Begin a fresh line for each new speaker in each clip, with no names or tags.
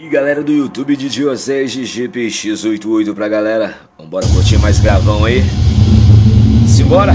E galera do YouTube de Diocese GPX88 pra galera, vambora curtir mais gravão aí? Simbora!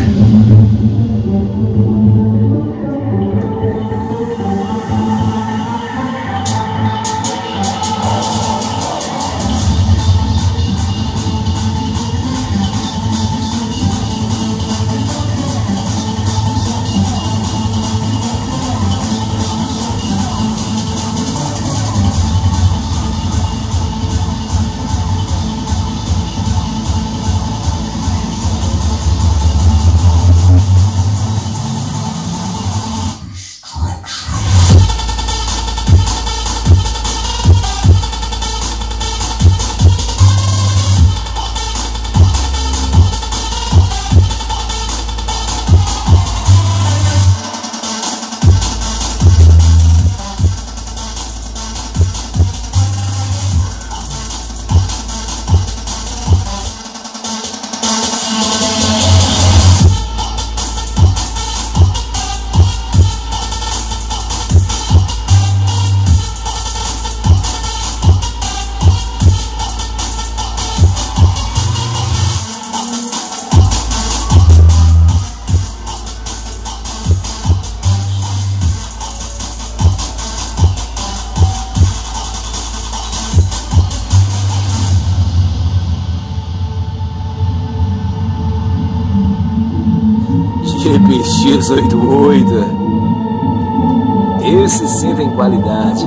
GPX88 Esse sim tem qualidade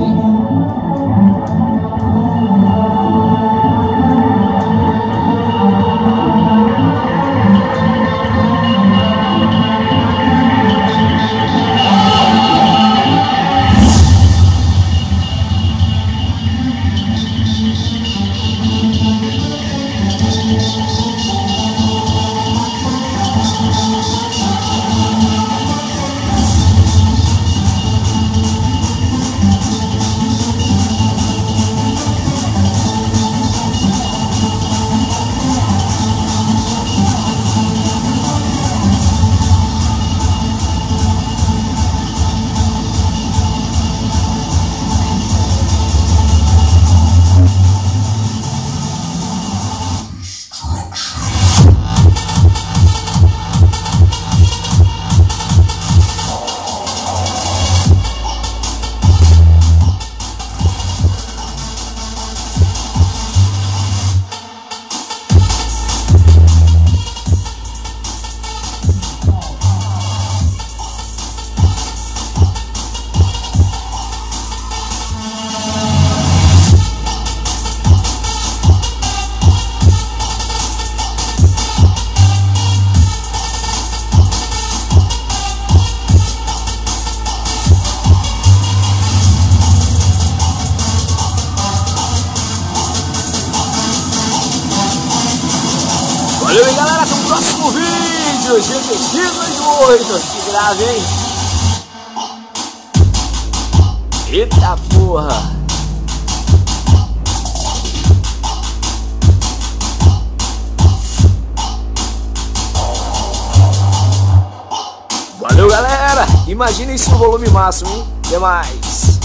Valeu aí galera, até o próximo vídeo GPX28 Que grave, hein? Eita porra! Valeu galera! Imaginem isso no volume máximo, hein? Até mais!